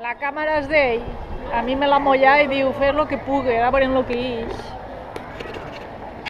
La càmera és d'ell. A mi me la mollà i diu, fer lo que pugue, ara veurem lo que ix.